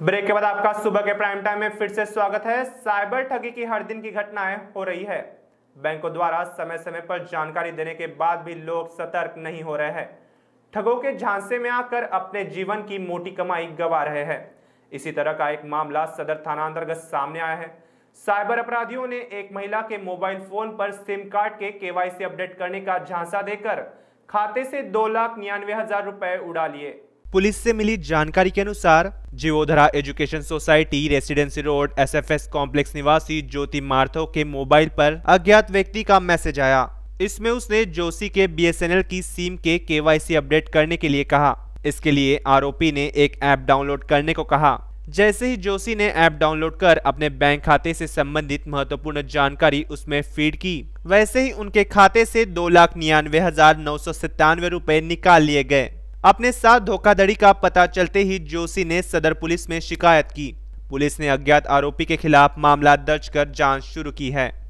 Break के बाद आपका सुबह के प्राइम टाइम में फिर से स्वागत है। साइबर ठगी की हर दिन की घटनाएँ हो रही है। बैंकों द्वारा समय समय पर जानकारी देने के बाद भी लोग सतर्क नहीं हो रहे हैं। ठगों के झांसे में आकर अपने जीवन की मोटी कमाई गवा रहे हैं। इसी तरह का एक मामला सदर थाना अंतर्गत सामने आया है। साइबर अपराधियों ने एक महिला के मोबाइल फ़ोन पर सिम कार्ड के केवाईसी अपडेट करने का झांसा देकर खाते से दो लाख निन्यानवे हज़ार रुपए उड़ा लिए। पुलिस से मिली जानकारी के अनुसार Jeevodhara education society, residency road, SFS complex निवासी ज्योति मार्थो के मोबाइल पर अज्ञात व्यक्ति का मैसेज आया। इसमें उसने जोशी के बीएसएनएल की सिम के केवाईसी अपडेट करने के लिए कहा। इसके लिए आरोपी ने एक ऐप डाउनलोड करने को कहा। जैसे ही जोशी ने ऐप डाउनलोड कर अपने बैंक खाते से संबंधित महत्वपूर्ण जानकारी उसमें फ़ीड की, वैसे ही उनके खाते से दो लाख निन्यानवे हज़ार नौ सौ सत्तानवे रूपए निकाल लिए गए। अपने साथ धोखाधड़ी का पता चलते ही जोशी ने सदर पुलिस में शिकायत की। पुलिस ने अज्ञात आरोपी के खिलाफ मामला दर्ज कर जाँच शुरू की है।